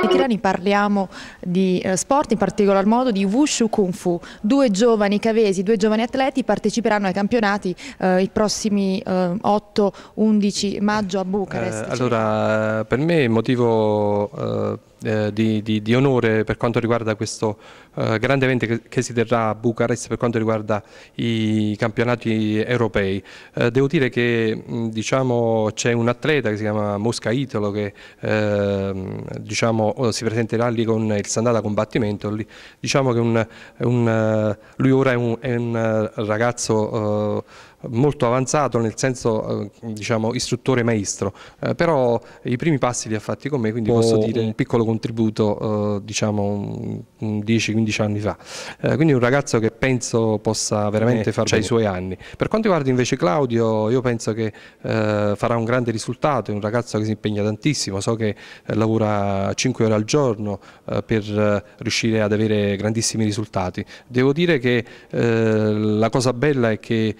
Di Tirani parliamo di eh, sport, in particolar modo di Wushu Kung Fu. Due giovani cavesi, due giovani atleti parteciperanno ai campionati eh, i prossimi eh, 8-11 maggio a Bucarest. Eh, allora, per me è motivo eh, eh, di, di, di, onore per quanto riguarda questo eh, grande evento che, che, si terrà a Bucarest per quanto riguarda i campionati europei. Eh, devo dire che diciamo, c'è un atleta che si chiama Mosca Italo che ehm, diciamo, si presenterà lì con il sandata combattimento. Lì, diciamo che un, un, lui ora è un, è un ragazzo eh, molto avanzato nel senso eh, diciamo istruttore maestro. Eh, però i primi passi li ha fatti con me quindi oh, posso dire un piccolo contributo eh, diciamo 10-15 anni fa. Eh, quindi un ragazzo che penso possa veramente fare i suoi anni. Per quanto riguarda invece Claudio io penso che eh, farà un grande risultato è un ragazzo che si impegna tantissimo so che eh, lavora 5 ore al giorno per riuscire ad avere grandissimi risultati. Devo dire che la cosa bella è che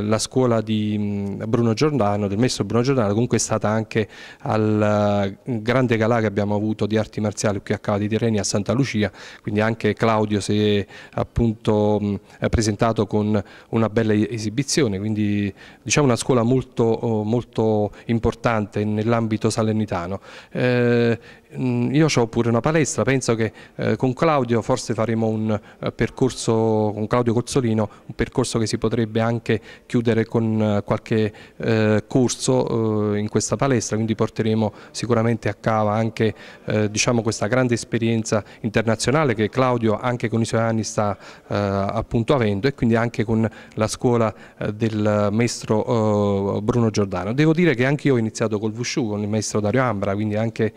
la scuola di mm, Bruno Giordano, del maestro Bruno Giordano, comunque è stata anche al eh, grande galà che abbiamo avuto di arti marziali qui a Cava di Tirreni a Santa Lucia, quindi anche Claudio si è appunto mm, presentato con una bella esibizione, quindi diciamo una scuola molto, oh, molto importante nell'ambito salernitano. Eh, io ho pure una palestra, penso che eh, con Claudio forse faremo un eh, percorso, con Claudio Cozzolino, un percorso che si potrebbe anche chiudere con eh, qualche eh, corso eh, in questa palestra, quindi porteremo sicuramente a cava anche eh, diciamo questa grande esperienza internazionale che Claudio anche con i suoi anni sta appunto avendo e quindi anche con la scuola del maestro Bruno Giordano. Devo dire che anche io ho iniziato col Wushu con il maestro Dario Ambra, quindi anche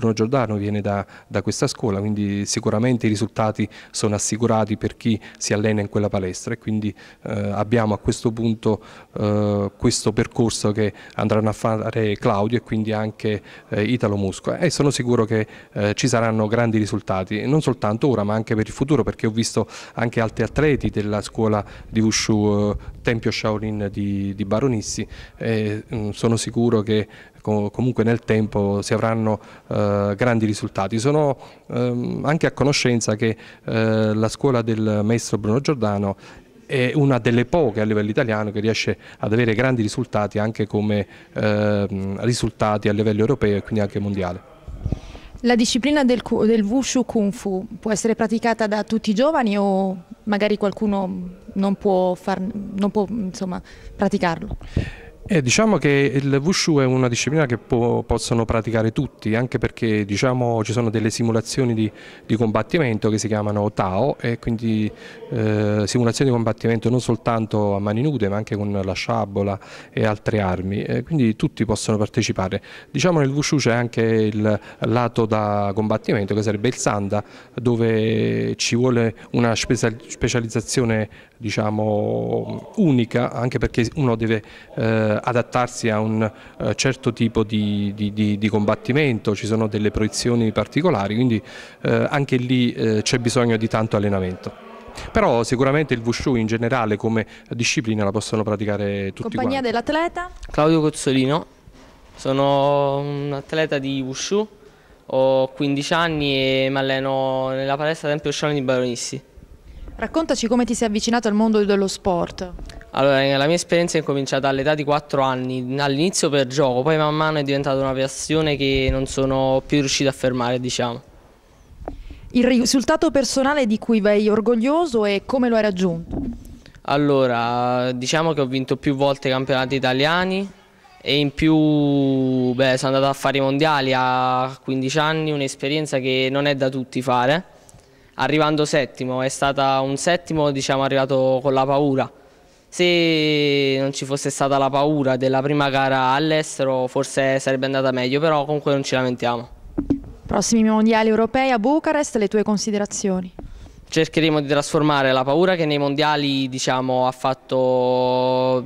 Bruno Giordano viene da, da, questa scuola, quindi sicuramente i risultati sono assicurati per chi si allena in quella palestra e quindi eh, abbiamo a questo punto eh, questo percorso che andranno a fare Claudio e quindi anche eh, Italo Musco. E sono sicuro che eh, ci saranno grandi risultati, non soltanto ora ma anche per il futuro perché ho visto anche altri atleti della scuola di Wushu eh, Tempio Shaolin di, di Baronissi e mm, sono sicuro che comunque nel tempo si avranno eh, grandi risultati. Sono ehm, anche a conoscenza che eh, la scuola del maestro Bruno Giordano è una delle poche a livello italiano che riesce ad avere grandi risultati anche come ehm, risultati a livello europeo e quindi anche mondiale. La disciplina del, del Wushu Kung Fu può essere praticata da tutti i giovani o magari qualcuno non può, far, non può insomma, praticarlo? Eh, diciamo che il Wushu è una disciplina che po possono praticare tutti, anche perché diciamo, ci sono delle simulazioni di, di, combattimento che si chiamano Tao e quindi eh, simulazioni di combattimento non soltanto a mani nude ma anche con la sciabola e altre armi, eh, quindi tutti possono partecipare. Diciamo nel Wushu c'è anche il lato da combattimento che sarebbe il Sanda dove ci vuole una specializzazione diciamo, unica anche perché uno deve eh, adattarsi a un eh, certo tipo di, di, di, di, combattimento, ci sono delle proiezioni particolari, quindi eh, anche lì eh, c'è bisogno di tanto allenamento. Però sicuramente il Wushu in generale come disciplina la possono praticare tutti Compagnia dell'atleta? Claudio Cozzolino, sono un atleta di Wushu, ho 15 anni e mi alleno nella palestra Tempio Sciolini di Baronissi. Raccontaci come ti sei avvicinato al mondo dello sport. Allora, la mia esperienza è cominciata all'età di 4 anni, all'inizio per gioco, poi man mano è diventata una passione che non sono più riuscito a fermare, diciamo. Il risultato personale di cui vai orgoglioso e come lo hai raggiunto? Allora, diciamo che ho vinto più volte i campionati italiani e in più beh, sono andato a fare i mondiali a 15 anni, un'esperienza che non è da tutti fare. Arrivando settimo, è stata un settimo diciamo arrivato con la paura se non ci fosse stata la paura della prima gara all'estero forse sarebbe andata meglio, però comunque non ci lamentiamo. Prossimi mondiali europei a Bucarest, le tue considerazioni? Cercheremo di trasformare la paura che nei mondiali diciamo, ha fatto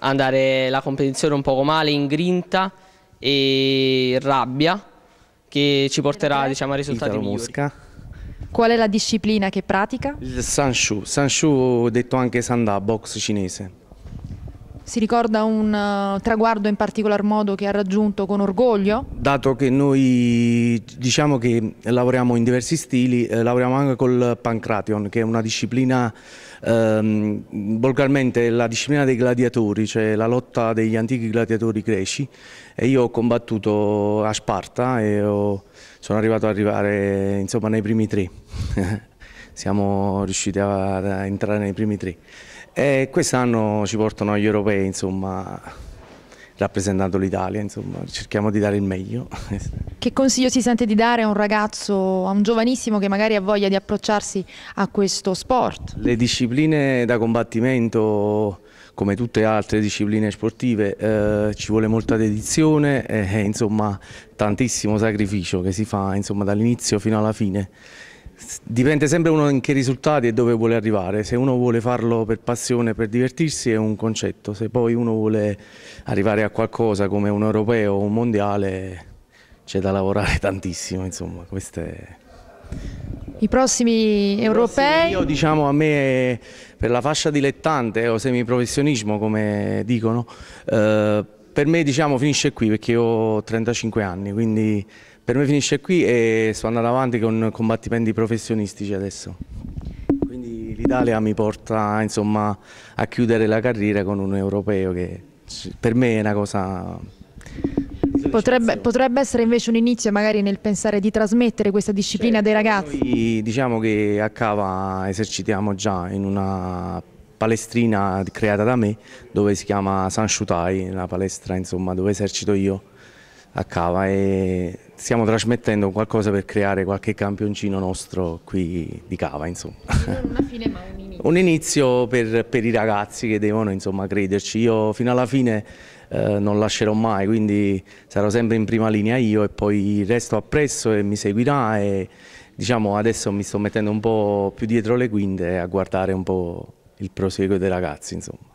andare la competizione un poco male in grinta e rabbia che ci porterà diciamo, a risultati Italo migliori. Mosca. Qual è la disciplina che pratica? Il Sanshu, Sanshu detto anche Sanda, box cinese. Si ricorda un uh, traguardo in particolar modo che ha raggiunto con orgoglio? Dato che noi diciamo che lavoriamo in diversi stili, eh, lavoriamo anche col Pancration, che è una disciplina, ehm, volgarmente la disciplina dei gladiatori, cioè la lotta degli antichi gladiatori greci. E io ho combattuto a Sparta e ho, sono arrivato ad arrivare insomma, nei primi tre. Siamo riusciti a entrare nei primi tre. E quest'anno ci portano agli europei, insomma, rappresentando l'Italia, insomma, cerchiamo di dare il meglio. Che consiglio si sente di dare a un ragazzo, a un giovanissimo che magari ha voglia di approcciarsi a questo sport? Le discipline da combattimento, come tutte le altre discipline sportive, eh, ci vuole molta dedizione e insomma tantissimo sacrificio che si fa dall'inizio fino alla fine. Dipende sempre uno in che risultati e dove vuole arrivare, se uno vuole farlo per passione, per divertirsi è un concetto, se poi uno vuole arrivare a qualcosa come un europeo o un mondiale c'è da lavorare tantissimo, insomma, queste... I prossimi europei? Io diciamo a me per la fascia dilettante o semiprofessionismo come dicono, eh, per me diciamo finisce qui perché ho 35 anni, quindi per me finisce qui e sto andando avanti con combattimenti professionistici adesso. Quindi l'Italia mi porta insomma, a chiudere la carriera con un europeo che per me è una cosa Potrebbe, potrebbe, essere invece un inizio magari nel pensare di trasmettere questa disciplina certo, dei ragazzi? Noi diciamo che a Cava esercitiamo già in una palestrina creata da me dove si chiama San Shutai, una palestra insomma, dove esercito io a Cava e stiamo trasmettendo qualcosa per creare qualche campioncino nostro qui di Cava insomma. Una fine ma un inizio. un inizio per, per, i ragazzi che devono insomma crederci, io fino alla fine eh, non lascerò mai quindi sarò sempre in prima linea io e poi resto appresso e mi seguirà e diciamo adesso mi sto mettendo un po' più dietro le quinte a guardare un po' il proseguo dei ragazzi insomma.